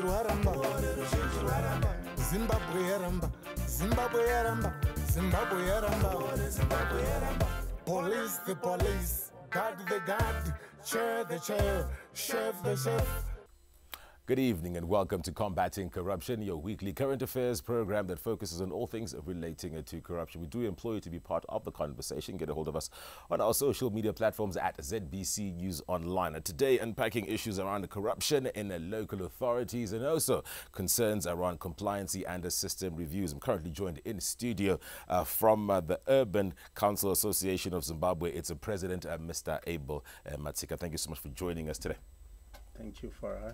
rwaramba. Ruzhinji rwaramba. Zimbabwe yaramba. Zimbabwe yaramba. Zimbabwe yaramba. Police the police. Guard the guard. Chair the chair. Chef the chef Good evening and welcome to Combating Corruption, your weekly current affairs program that focuses on all things relating to corruption. We do employ you to be part of the conversation. Get a hold of us on our social media platforms at ZBC News Online. And today, unpacking issues around corruption in the local authorities and also concerns around compliancy and system reviews. I'm currently joined in studio uh, from uh, the Urban Council Association of Zimbabwe. It's a president, uh, Mr. Abel uh, Matsika. Thank you so much for joining us today. Thank you for uh,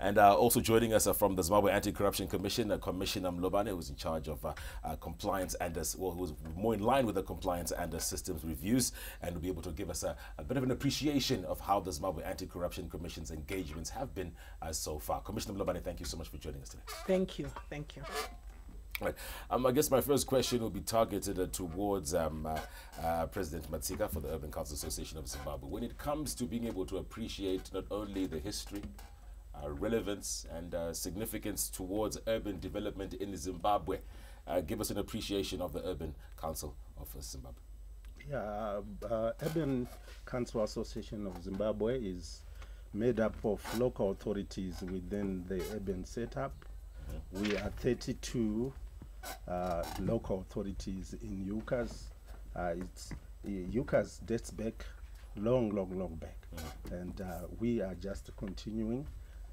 And uh, also joining us uh, from the Zimbabwe Anti-Corruption Commission, uh, Commissioner Mlobane, who's in charge of uh, uh, compliance and, uh, well, who's more in line with the compliance and uh, systems reviews, and will be able to give us a, a bit of an appreciation of how the Zimbabwe Anti-Corruption Commission's engagements have been uh, so far. Commissioner Mlobane, thank you so much for joining us today. Thank you. Thank you. Right. Um, I guess my first question will be targeted uh, towards um, uh, uh, President Matsika for the Urban Council Association of Zimbabwe. When it comes to being able to appreciate not only the history, uh, relevance, and uh, significance towards urban development in Zimbabwe, uh, give us an appreciation of the Urban Council of Zimbabwe. yeah, uh, Urban Council Association of Zimbabwe is made up of local authorities within the urban setup. We are 32 uh, local authorities in UCAZ. Uh, it's uh, UCAZ dates back long, long, long back, and uh, we are just continuing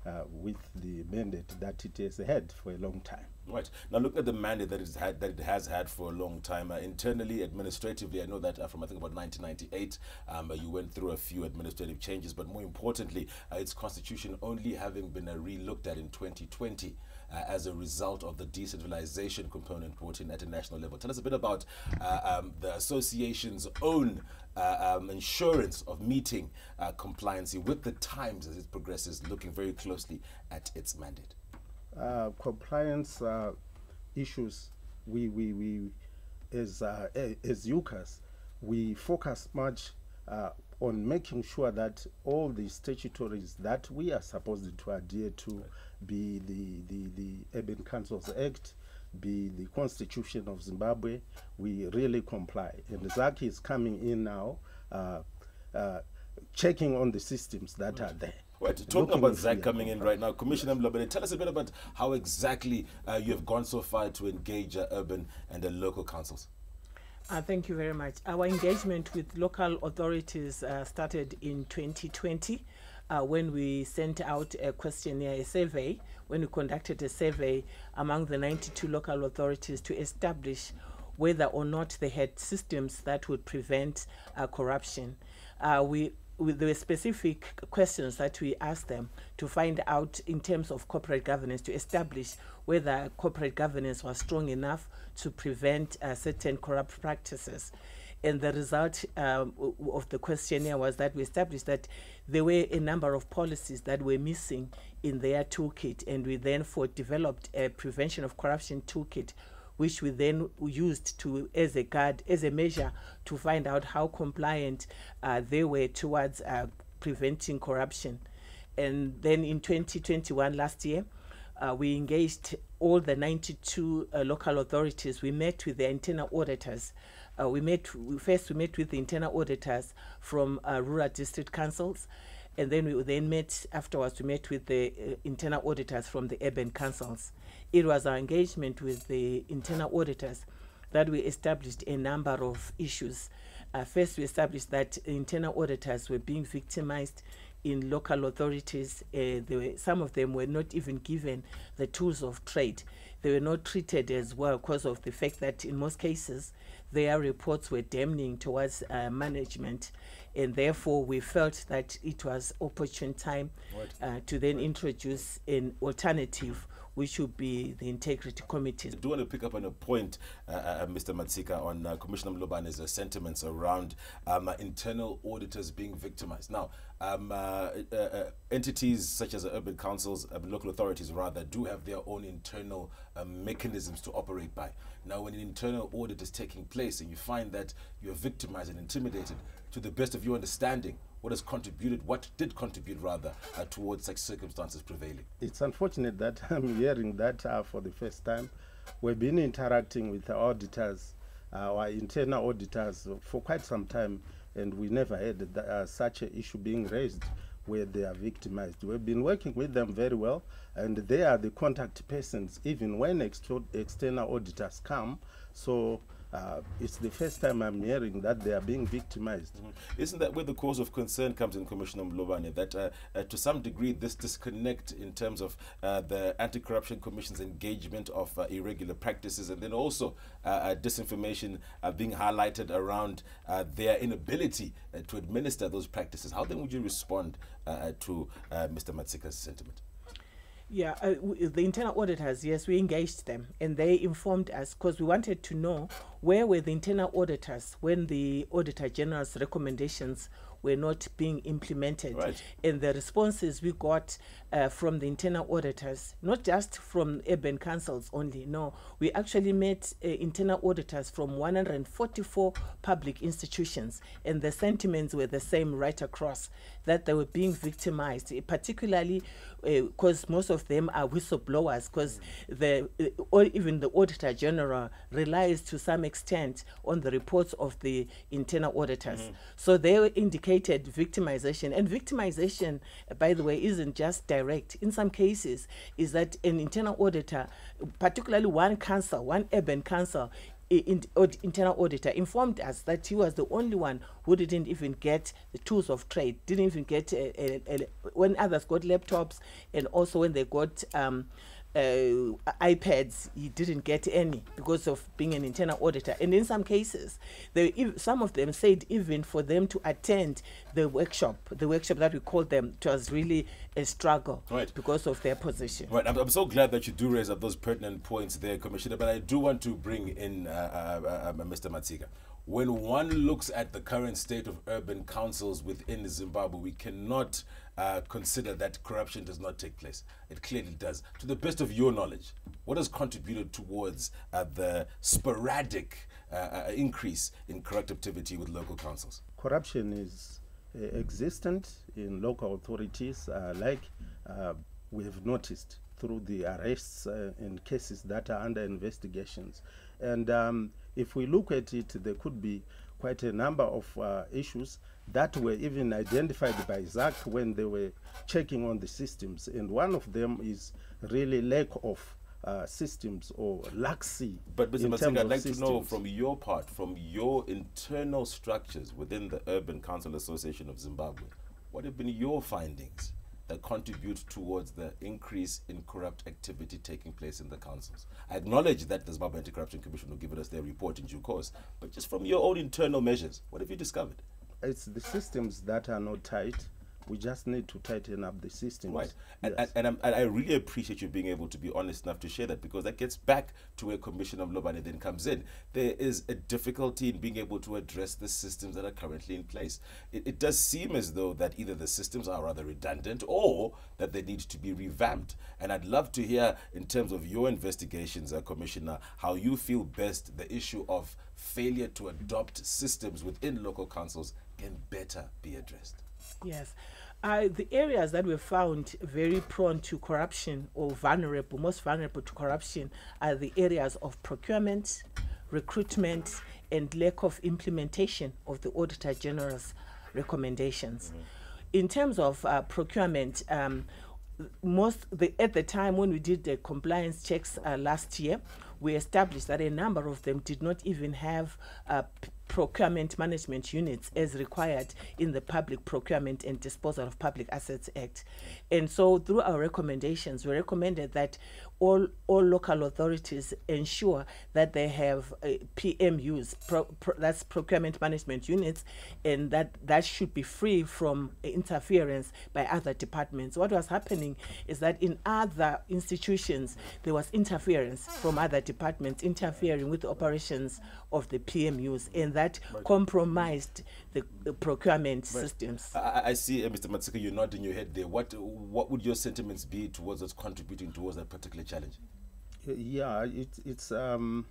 uh, with the mandate that it has had for a long time. Right. Now, look at the mandate that, it's had, that it has had for a long time, uh, internally, administratively, I know that uh, from I think about 1998, um, uh, you went through a few administrative changes, but more importantly, uh, its constitution only having been uh, re-looked at in 2020 uh, as a result of the decentralization component brought in at a national level. Tell us a bit about uh, um, the association's own uh, um, insurance of meeting uh, compliancy with the times as it progresses, looking very closely at its mandate. uh, compliance uh, issues, we, we, we as, as UCAZ, we focus much uh, on making sure that all the statutories that we are supposed to adhere to, be the, the, the Urban Councils Act, be the Constitution of Zimbabwe, we really comply. And ZACC is coming in now, uh, uh, checking on the systems that are there. Right, talking Looking about ZACC coming in right now, Commissioner Mlobane, tell us a bit about how exactly uh, you have gone so far to engage uh, urban and the local councils. Uh, thank you very much. Our engagement with local authorities uh, started in 2020 uh, when we sent out a questionnaire, a survey, when we conducted a survey among the 92 local authorities to establish whether or not they had systems that would prevent uh, corruption. Uh, we with the specific questions that we asked them to find out in terms of corporate governance to establish whether corporate governance was strong enough to prevent uh, certain corrupt practices. And the result um, of the questionnaire was that we established that there were a number of policies that were missing in their toolkit, and we therefore developed a prevention of corruption toolkit which we then used to as a guard as a measure to find out how compliant uh, they were towards uh, preventing corruption. And then in 2021 last year uh, we engaged all the 92 uh, local authorities. We met with the internal auditors. Uh, we met we, first we met with the internal auditors from uh, rural district councils. And then we then met afterwards we met with the uh, internal auditors from the urban councils it was our engagement with the internal auditors that we established a number of issues. Uh, first we established that internal auditors were being victimized in local authorities. Uh, were, some of them were not even given the tools of trade. They were not treated as well because of the fact that in most cases their reports were damning towards uh, management. And therefore we felt that it was opportune time uh, to then introduce an alternative which would be the integrity committees I do want to pick up on a point, uh, uh, Mr. Matsika, on uh, Commissioner Mlobane's uh, sentiments around um, uh, internal auditors being victimized. Now, um, uh, uh, uh, entities such as urban councils, uh, local authorities rather, do have their own internal um, mechanisms to operate by. Now, when an internal audit is taking place and you find that you're victimized and intimidated, to the best of your understanding, what has contributed, what did contribute rather, uh, towards such circumstances prevailing? It's unfortunate that I'm hearing that uh, for the first time. We've been interacting with auditors, our internal auditors, for quite some time, and we never had th- uh, such an issue being raised where they are victimized. We've been working with them very well, and they are the contact persons even when external auditors come. So uh, it's the first time I'm hearing that they are being victimized. Isn't that where the cause of concern comes in, Commissioner Mlobane? That uh, uh, to some degree, this disconnect in terms of uh, the Anti Corruption Commission's engagement of uh, irregular practices and then also uh, disinformation being highlighted around their inability to administer those practices. How then would you respond to Mr. Matsika's sentiment? Yeah, uh, the internal auditors, yes, we engaged them and they informed us because we wanted to know where were the internal auditors when the Auditor General's recommendations were not being implemented. Right. And the responses we got uh, from the internal auditors, not just from urban councils only, no, we actually met uh, internal auditors from 144 public institutions, and the sentiments were the same right across that they were being victimized, particularly because most of them are whistleblowers, because the uh, or even the auditor general relies to some extent on the reports of the internal auditors. So they indicated victimization, and victimization, by the way, isn't just direct. In some cases, is that an internal auditor, particularly one council, one urban council, in, internal auditor informed us that he was the only one who didn't even get the tools of trade, didn't even get a, a, a, when others got laptops, and also when they got um, iPads, he didn't get any because of being an internal auditor. And in some cases, they, some of them said even for them to attend the workshop, the workshop that we called them, it was really a struggle Right. because of their position. Right, I'm, I'm so glad that you do raise up those pertinent points there, Commissioner. But I do want to bring in uh, uh, uh, Mr. Matsika. When one looks at the current state of urban councils within Zimbabwe, we cannot uh, consider that corruption does not take place. It clearly does. To the best of your knowledge, what has contributed towards uh, the sporadic uh, uh, increase in corrupt activity with local councils? corruption is uh, existent in local authorities, uh, like we have noticed through the arrests and cases that are under investigations. And um, if we look at it, there could be quite a number of issues that were even identified by ZACC when they were checking on the systems. And one of them is really lack of uh, systems or laxity. But Mr. terms I'd like to know from your part, from your internal structures within the Urban Council Association of Zimbabwe, what have been your findings that contribute towards the increase in corrupt activity taking place in the councils? I acknowledge that the Zimbabwe Anti-Corruption Commission will give us their report in due course, but just from your own internal measures, what have you discovered? It's the systems that are not tight. We just need to tighten up the systems. Right. And, Yes. and, and, I'm, and I really appreciate you being able to be honest enough to share that because that gets back to where Commissioner Mlobane then comes in. There is a difficulty in being able to address the systems that are currently in place. It, it does seem as though that either the systems are rather redundant or that they need to be revamped. And I'd love to hear, in terms of your investigations, uh, Commissioner, how you feel best the issue of failure to adopt systems within local councils can better be addressed. Yes. Uh, the areas that were found very prone to corruption or vulnerable, most vulnerable to corruption, are the areas of procurement, recruitment, and lack of implementation of the Auditor General's recommendations. In terms of uh, procurement, um, most the, at the time when we did the compliance checks uh, last year, we established that a number of them did not even have uh, procurement management units as required in the Public Procurement and Disposal of Public Assets Act. And so, through our recommendations, we recommended that all all local authorities ensure that they have uh, PMUs, pro, pro, that's procurement management units, and that that should be free from interference by other departments. What was happening is that in other institutions there was interference from other departments interfering with operations of the PMUs, and that compromised the, the procurement systems. I, I see, uh, Mr. Matsika, you're nodding your head there. What what would your sentiments be towards us contributing towards that particular challenge? Yeah, it, it's um,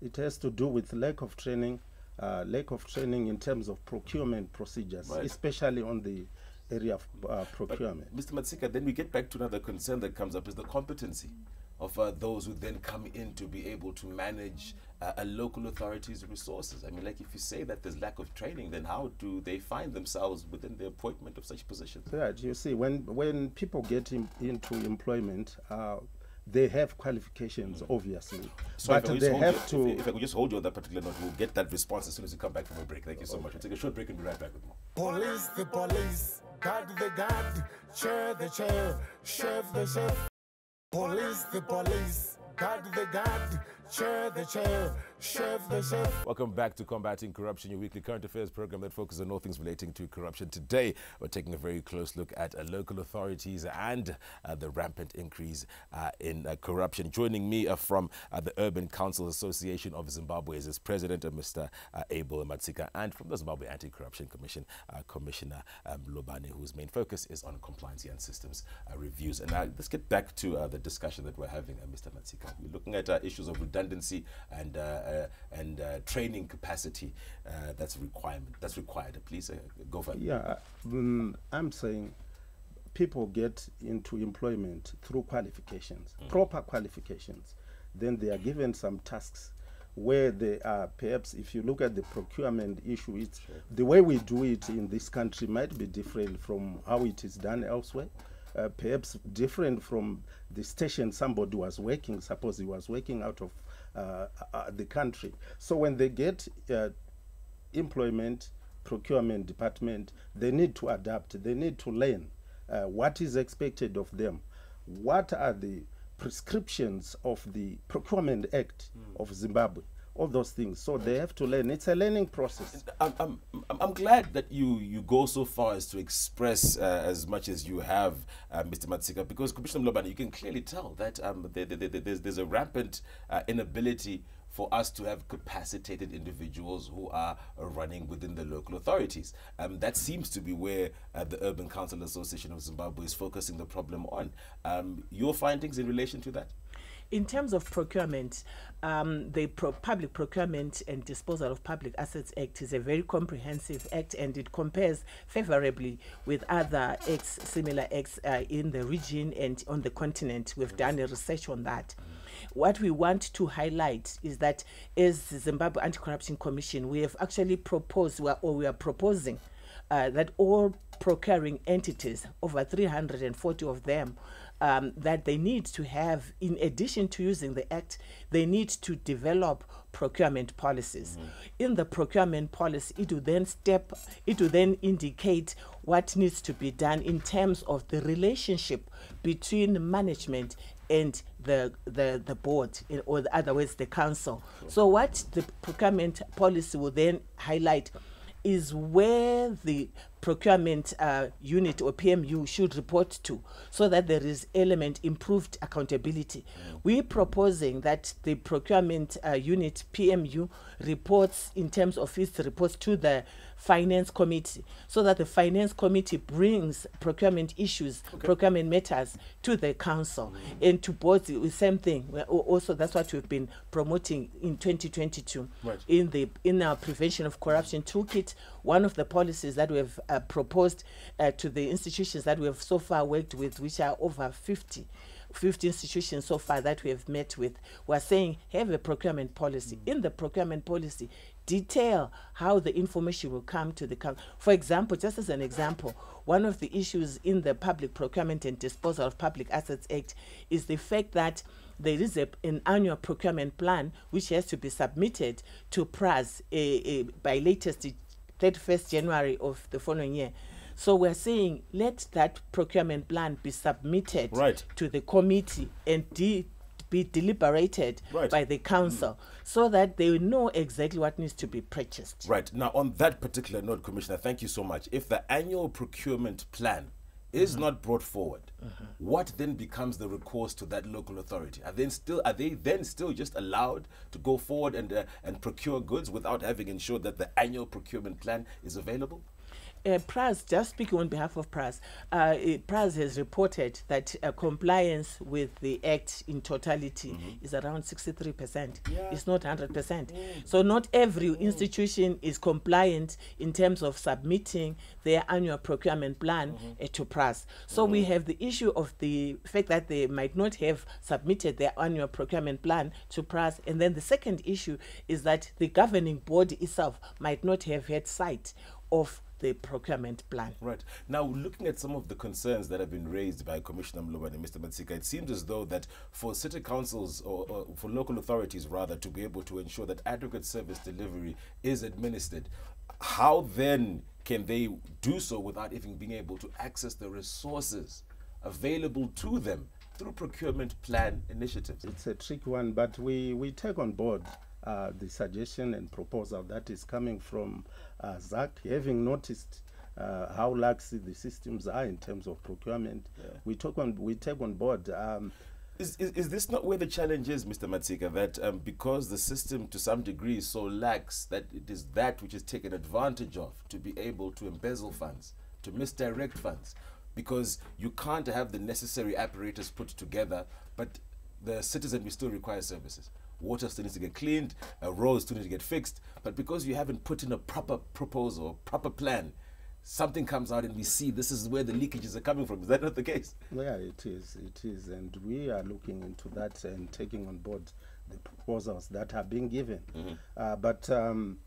it has to do with lack of training, uh, lack of training in terms of procurement procedures, Right. especially on the area of uh, procurement. Mr. Matsika, then we get back to another concern that comes up is the competency of uh, those who then come in to be able to manage uh, a local authority's resources. I mean, like if you say that there's lack of training, then how do they find themselves within the appointment of such positions? Right, you see, when when people get in, into employment, uh, they have qualifications, obviously, So if I but could they just hold have you, to. If, if I could just hold you on that particular note, we'll get that response as soon as we come back from a break. Thank you so much. We'll take a short break and be right back with more. Police the police, guard the guard, chair the chair, chef the chef. Police the police, guard the guard, chair the chair, chef the chef. Welcome back to Combating Corruption, your weekly current affairs program that focuses on all things relating to corruption. Today, we're taking a very close look at uh, local authorities and uh, the rampant increase uh, in uh, corruption. Joining me uh, from uh, the Urban Council Association of Zimbabwe is its president, Mr. Abel Matsika, and from the Zimbabwe Anti-Corruption Commission, uh, Commissioner um, whose main focus is on compliance and systems reviews. And now let's get back to the discussion that we're having, Mr. Matsika. We're looking at issues of redundancy and uh, uh, and uh, training capacity uh, that's a requirement that's required. Please uh, go for it. Yeah, mm, I'm saying people get into employment through qualifications, proper qualifications. Then they are given some tasks where they are perhaps if you look at the procurement issue it's the way we do it in this country might be different from how it is done elsewhere uh, perhaps different from the station somebody was working suppose he was working out of the country. So when they get uh, employment procurement department they need to adapt they need to learn uh, what is expected of them. What are the prescriptions of the procurement act of zimbabwe all those things so they have to learn it's a learning process I'm, I'm, I'm- glad that you, you go so far as to express uh, as much as you have, uh, Mr. Matsika, because Commissioner Mlobane, you can clearly tell that um, there, there, there- there's, there's a rampant uh, inability for us to have capacitated individuals who are running within the local authorities. Um, that seems to be where uh, the Urban Council Association of Zimbabwe is focusing the problem on. Um, your findings in relation to that? In terms of procurement, um, the Pro- Public Procurement and Disposal of Public Assets Act is a very comprehensive act and it compares favorably with other acts, similar acts uh, in the region and on the continent. We've done a research on that. What we want to highlight is that as the Zimbabwe Anti-Corruption Commission, we have actually proposed or we are proposing uh, that all procuring entities, over 340 of them, um, that they need to have, in addition to using the Act, they need to develop procurement policies. In the procurement policy, it will then step, it will then indicate what needs to be done in terms of the relationship between management and the the the board in, or the other words the council. So what the procurement policy will then highlight is where the procurement uh, unit or PMU should report to so that there is element improved accountability. We're proposing that the procurement uh, unit PMU reports in terms of its reports to the finance committee so that the finance committee brings procurement issues procurement matters to the council. And to boards the same thing. We're also that's what we've been promoting in 2022 Right. in the in our prevention of corruption toolkit one of the policies that we have uh, proposed uh, to the institutions that we have so far worked with which are over 50 50 institutions so far that we have met with we're saying have a procurement policy in the procurement policy detail how the information will come to the council for example just as an example one of the issues in the public procurement and disposal of public assets act is the fact that there is a, an annual procurement plan which has to be submitted to PRAZ eh, eh, by latest 31st January of the following year. So we're saying let that procurement plan be submitted Right. to the committee and de- be deliberated Right. by the council so that they know exactly what needs to be purchased. Right. Now, on that particular note, Commissioner, thank you so much. If the annual procurement plan is Mm-hmm. not brought forward, what then becomes the recourse to that local authority? Are they still are they then still just allowed to go forward and uh, and procure goods without having ensured that the annual procurement plan is available? Uh, PRAZ, just speaking on behalf of PRAZ, uh, PRAZ has reported that uh, compliance with the Act in totality is around 63%. It's not 100%. So, not every institution is compliant in terms of submitting their annual procurement plan uh, to PRAZ. So, we have the issue of the fact that they might not have submitted their annual procurement plan to PRAZ. And then the second issue is that the governing body itself might not have had sight of the procurement plan. Right. Now, looking at some of the concerns that have been raised by Commissioner Mloba and Mr. Matsika, it seems as though that for city councils or, or for local authorities rather to be able to ensure that adequate service delivery is administered, how then can they do so without even being able to access the resources available to them through procurement plan initiatives? It's a tricky one, but we, we take on board uh, the suggestion and proposal that is coming from uh, ZACC, having noticed uh, how lax the systems are in terms of procurement. We, took on, we take on board. Um, Is, is, is this not where the challenge is, Mr. Matsika, that um, because the system to some degree is so lax that it is that which is taken advantage of to be able to embezzle funds, to misdirect funds, because you can't have the necessary apparatus put together, but the citizen will still require services. Water still needs to get cleaned, uh, roads still need to get fixed, but because you haven't put in a proper proposal, proper plan, something comes out and we see this is where the leakages are coming from. Is that not the case? Yeah, it is. It is, and we are looking into that and taking on board the proposals that are being given. Uh, but um,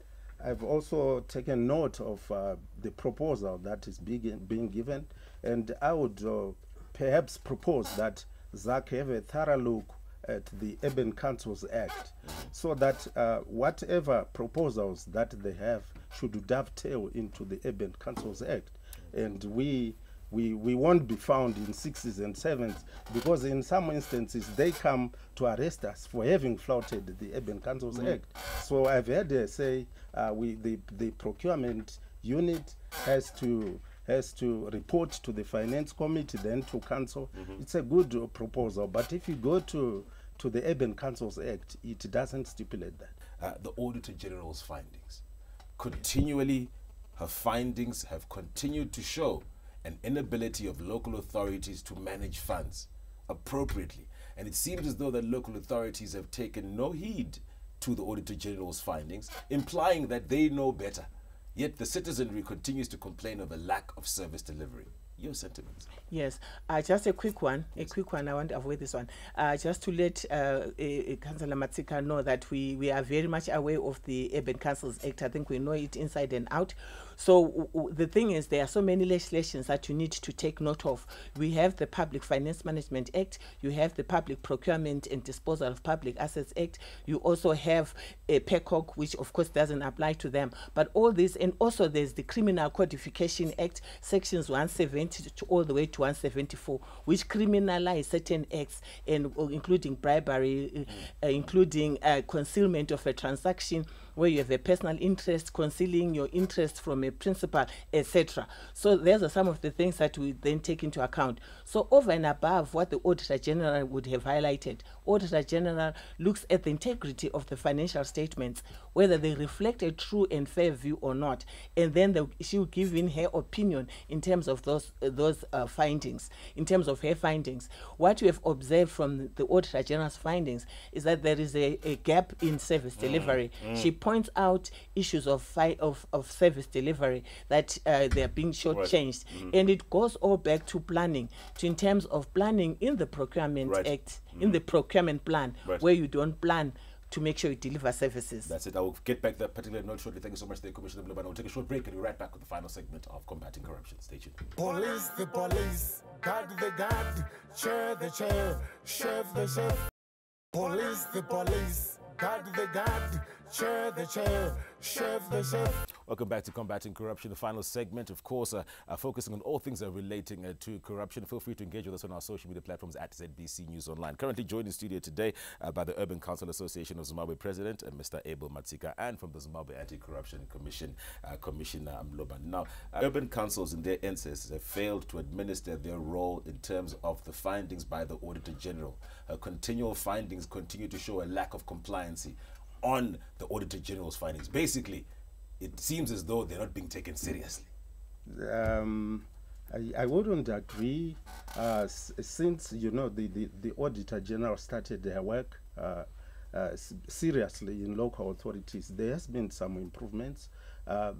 I've also taken note of uh, the proposal that is being being given, and I would uh, perhaps propose that ZACC have a thorough look at the Urban Councils Act, so that uh, whatever proposals that they have should dovetail into the Urban Councils Act, and we we, we won't be found in sixes and sevens because in some instances they come to arrest us for having flouted the Urban Councils Act. So I've heard uh, say uh, we the, the procurement unit has to has to report to the finance committee then to council. It's a good uh, proposal, but if you go to to the Urban Councils Act, it doesn't stipulate that. uh, the Auditor General's findings. Continually, her findings have continued to show an inability of local authorities to manage funds appropriately. And it seems as though the local authorities have taken no heed to the Auditor General's findings, implying that they know better. Yet the citizenry continues to complain of a lack of service delivery. Your sentiments. Yes, uh, just a quick one. A quick one. I want to avoid this one. Uh, just to let uh, uh, Councillor Matsika know that we, we are very much aware of the Urban Councils Act. I think we know it inside and out. So the thing is, there are so many legislations that you need to take note of. We have the Public Finance Management Act. You have the Public Procurement and Disposal of Public Assets Act. You also have a PECOG, which of course doesn't apply to them. But all this, and also there's the Criminal Codification Act, sections 170 to all the way to 174, which criminalize certain acts, and uh, including bribery, uh, uh, including uh, concealment of a transaction where you have a personal interest, concealing your interest from a principal, etc. So those are some of the things that we then take into account. So over and above what the Auditor General would have highlighted, Auditor General looks at the integrity of the financial statements, whether they reflect a true and fair view or not, and then the, she will give in her opinion in terms of those uh, those uh, findings. In terms of her findings, what we have observed from the Auditor General's findings is that there is a, a gap in service delivery. She points out issues of fi- of, of service delivery that uh, they are being shortchanged, and it goes all back to planning, to in terms of planning in the Procurement Right. Act, in the procurement plan, Right. where you don't plan to make sure you deliver services. That's it. I will get back to that particular note shortly. Thank you so much, there, Commissioner Mloba. We'll take a short break and we'll be right back with the final segment of Combating Corruption. Stay tuned. Police the police, guard the guard, chair the chair, chef the chef. Police the police, guard the guard, chair the chair, chef the chef. Welcome back to Combating Corruption, the final segment, of course, uh, uh, focusing on all things uh, relating uh, to corruption. Feel free to engage with us on our social media platforms at ZBC News Online. Currently joined in studio today uh, by the Urban Council Association of Zimbabwe President, uh, Mr. Abel Matsika, and from the Zimbabwe Anti-Corruption Commission, Commissioner Mlobane. Now, urban councils in their instances have failed to administer their role in terms of the findings by the Auditor General. Her continual findings continue to show a lack of compliancy on the Auditor General's findings. Basically, it seems as though they're not being taken seriously. Um, I, I wouldn't agree uh, since you know the, the, the auditor general started their work uh, uh, seriously in local authorities there has been some improvements uh,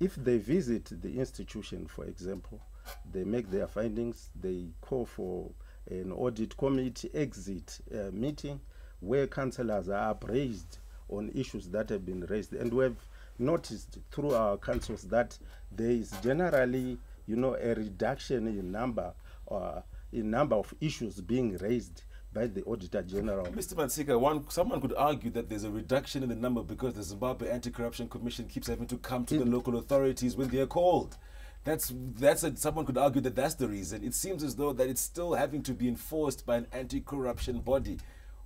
if they visit the institution for example they make their findings they call for an audit committee exit uh, meeting where councillors are appraised on issues that have been raised and we have noticed through our councils that there is generally, you know, a reduction in number uh, in number of issues being raised by the Auditor General. Mr. Matsika, one someone could argue that there's a reduction in the number because the Zimbabwe Anti-Corruption Commission keeps having to come to it, the local authorities when they are called. That's that's a, someone could argue that that's the reason. It seems as though that it's still having to be enforced by an anti-corruption body.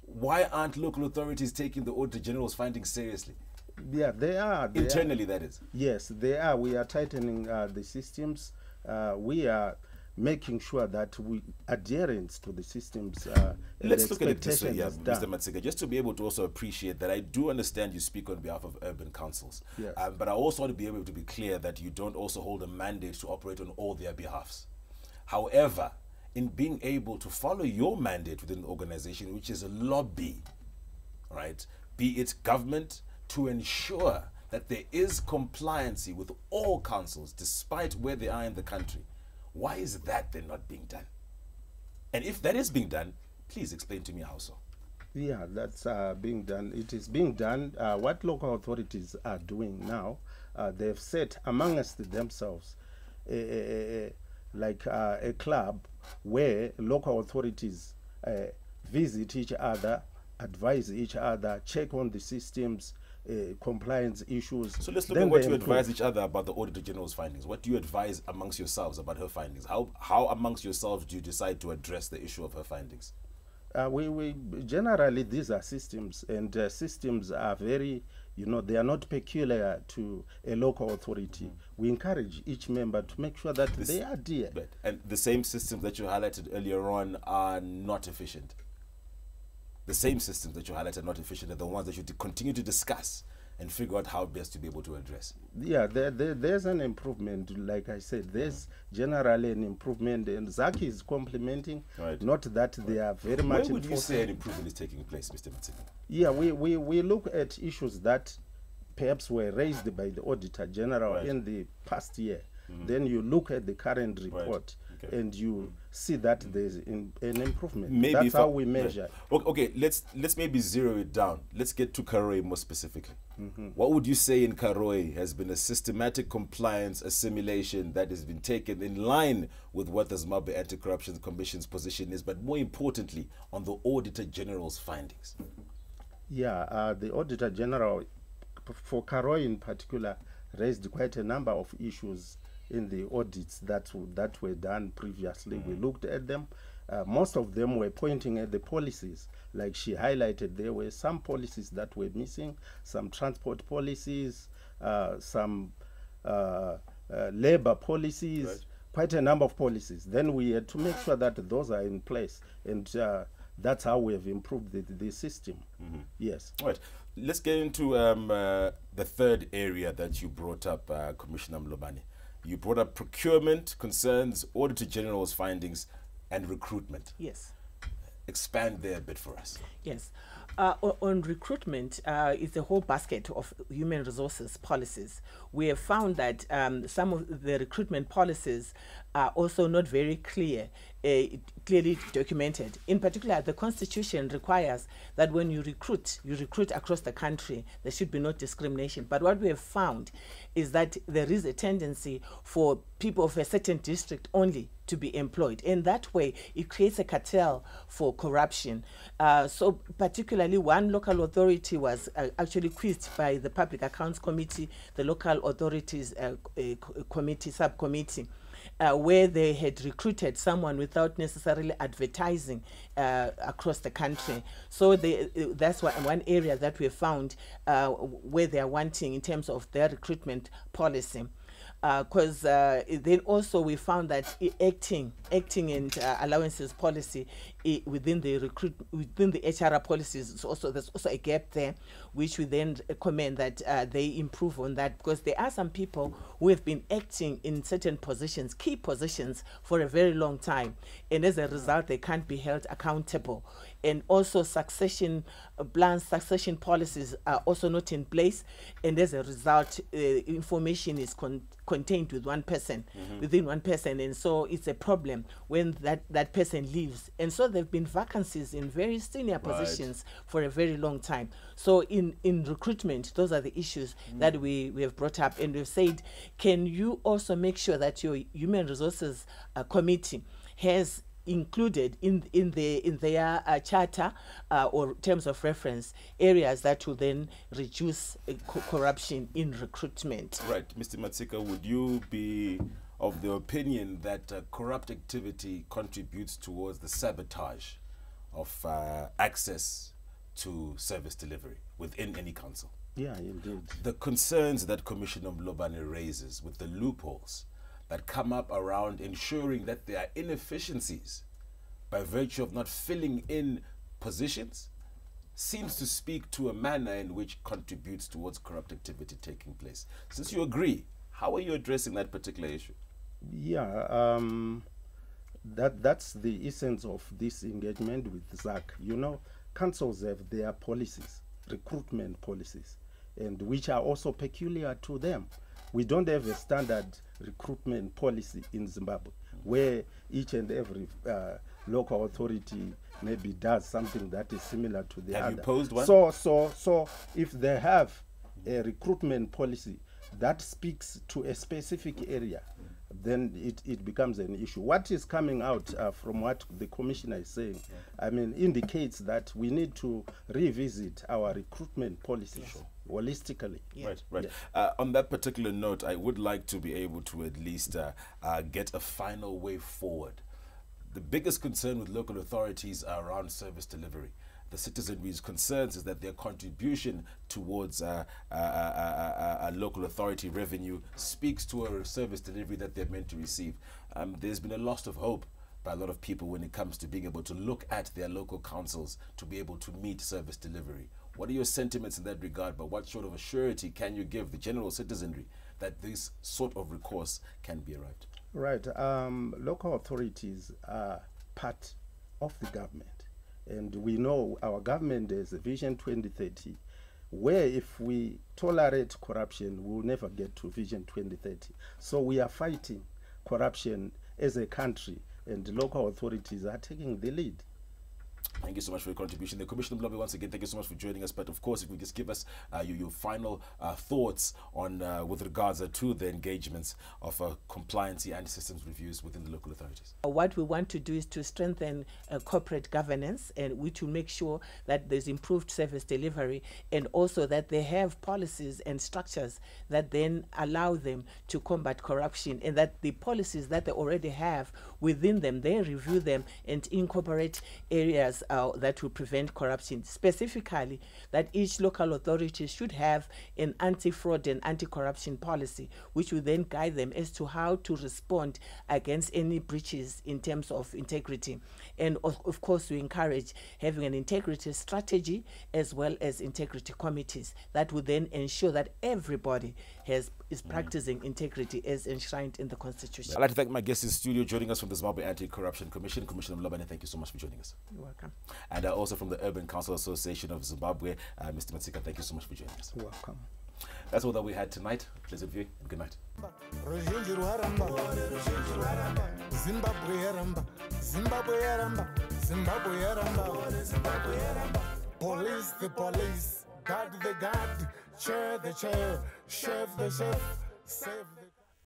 Why aren't local authorities taking the Auditor General's findings seriously? Yeah, they are. They Internally, are. that is. Yes, they are. We are tightening uh, the systems. Uh, we are making sure that we adherence to the systems. Uh, Let's look at it this way, yeah, Mr. Matsika, just to be able to also appreciate that I do understand you speak on behalf of urban councils, yes. um, but I also want to be able to be clear that you don't also hold a mandate to operate on all their behalfs. However, in being able to follow your mandate within the organization, which is a lobby, right, be it government, to ensure that there is compliancy with all councils despite where they are in the country. Why is that then not being done? And if that is being done, please explain to me how so. Yeah, that's uh, being done. It is being done. Uh, what local authorities are doing now, uh, they've set amongst themselves a, a, a, like uh, a club where local authorities uh, visit each other, advise each other, check on the systems, uh, compliance issues. So let's look then at what you improve. advise each other about the Auditor General's findings. What do you advise amongst yourselves about her findings? How, how amongst yourselves do you decide to address the issue of her findings? Uh, we, we generally these are systems and uh, systems are very you know they are not peculiar to a local authority mm. we encourage each member to make sure that this, they adhere but, and the same systems that you highlighted earlier on are not efficient the same systems that you highlighted are not efficient are the ones that you continue to discuss and figure out how best to be able to address. Yeah, there, there, there's an improvement. Like I said, there's generally an improvement, and ZACC is complimenting. Right. Not that right. they are very much. Where would you say an improvement is taking place, Mr. Matsika? Yeah, we, we, we look at issues that perhaps were raised by the Auditor General right. in the past year. Mm -hmm. Then you look at the current report okay. and you see that there's in, an improvement. Maybe That's how we measure. Okay, let's let's maybe zero it down. Let's get to Karoi more specifically. Mm -hmm. What would you say in Karoi has been a systematic compliance assimilation that has been taken in line with what the Zimbabwe Anti-Corruption Commission's position is, but more importantly, on the Auditor General's findings? Yeah, uh, the Auditor General, for Karoi in particular, raised quite a number of issues in the audits that that were done previously. Mm. We looked at them. Uh, most of them were pointing at the policies, like she highlighted. There were some policies that were missing, some transport policies, uh, some uh, uh labor policies, right. quite a number of policies. Then we had to make sure that those are in place, and uh, that's how we have improved the, the system. Mm -hmm. Yes. All right. Let's get into um, uh, the third area that you brought up, Commissioner Mlobane. You brought up procurement concerns, Auditor General's findings, and recruitment. Yes. Expand there a bit for us. Yes. Uh, on recruitment, uh, it's a whole basket of human resources policies. We have found that um, some of the recruitment policies are also not very clear, uh, clearly documented. In particular, the Constitution requires that when you recruit, you recruit across the country. There should be no discrimination. But what we have found is that there is a tendency for people of a certain district only to be employed. And that way, it creates a cartel for corruption. Uh, so, particularly, one local authority was uh, actually quizzed by the Public Accounts Committee, the Local Authorities uh, Committee, subcommittee. Uh, where they had recruited someone without necessarily advertising uh, across the country. So they, uh, that's one, area that we found uh, where they are wanting in terms of their recruitment policy because uh, uh, then also we found that acting acting and uh, allowances policy within the recruit within the HR policies also there's also a gap there which we then recommend that uh, they improve on that because there are some people who have been acting in certain positions key positions for a very long time and as a result they can't be held accountable and also succession uh, plans, succession policies are also not in place, and as a result, uh, information is con contained with one person, mm-hmm. within one person, and so it's a problem when that that person leaves. And so there've been vacancies in very senior positions right. for a very long time. So in in recruitment, those are the issues mm. that we we have brought up, and we've said, can you also make sure that your human resources uh, committee has included in in the in their uh, charter uh, or terms of reference areas that will then reduce uh, co corruption in recruitment. Right, Mr. Matsika, would you be of the opinion that uh, corrupt activity contributes towards the sabotage of uh, access to service delivery within any council? Yeah, indeed. The concerns that Commissioner Mlobane raises with the loopholes that come up around ensuring that there are inefficiencies by virtue of not filling in positions seems to speak to a manner in which contributes towards corrupt activity taking place. Since you agree, how are you addressing that particular issue? Yeah, um, that that's the essence of this engagement with ZACC. You know, councils have their policies, recruitment policies, and which are also peculiar to them. We don't have a standard recruitment policy in Zimbabwe where each and every uh, local authority maybe does something that is similar to the have other. You posed one? So, so, so if they have a recruitment policy that speaks to a specific area, then it, it becomes an issue. What is coming out uh, from what the commissioner is saying, yeah. I mean, indicates that we need to revisit our recruitment policy. Holistically. Yeah. Right, right. Yeah. Uh, on that particular note, I would like to be able to at least uh, uh, get a final way forward. The biggest concern with local authorities are around service delivery the citizenry's concerns is that their contribution towards uh, uh, uh, local authority revenue speaks to a service delivery that they're meant to receive. Um, there's been a loss of hope by a lot of people when it comes to being able to look at their local councils to be able to meet service delivery. What are your sentiments in that regard? But what sort of a surety can you give the general citizenry that this sort of recourse can be arrived? Right. Um, local authorities are part of the government. And we know our government has a Vision 2030, where if we tolerate corruption, we'll never get to Vision 2030. So we are fighting corruption as a country, and local authorities are taking the lead. Thank you so much for your contribution. The Commissioner Mlobane, once again, thank you so much for joining us. But of course, if you just give us uh, your, your, final uh, thoughts on uh, with regards to the engagements of uh, compliance and systems reviews within the local authorities. What we want to do is to strengthen uh, corporate governance, and which will make sure that there's improved service delivery, and also that they have policies and structures that then allow them to combat corruption, and that the policies that they already have within them, they review them and incorporate areas uh, that will prevent corruption. Specifically, that each local authority should have an anti-fraud and anti-corruption policy, which will then guide them as to how to respond against any breaches in terms of integrity. And of, of course, we encourage having an integrity strategy as well as integrity committees that will then ensure that everybody has is mm. practicing integrity as enshrined in the Constitution. I'd like to thank my guests in studio joining us from the Zimbabwe Anti-Corruption Commission, Commissioner Mlobane. Thank you so much for joining us. You're welcome. And uh, also from the Urban Council Association of Zimbabwe, uh, Mr. Matsika, thank you so much for joining us. You're welcome. That's all that we had tonight. Pleasant view and good night. Police the police, guard the guard, chair the chair, chef the chef, save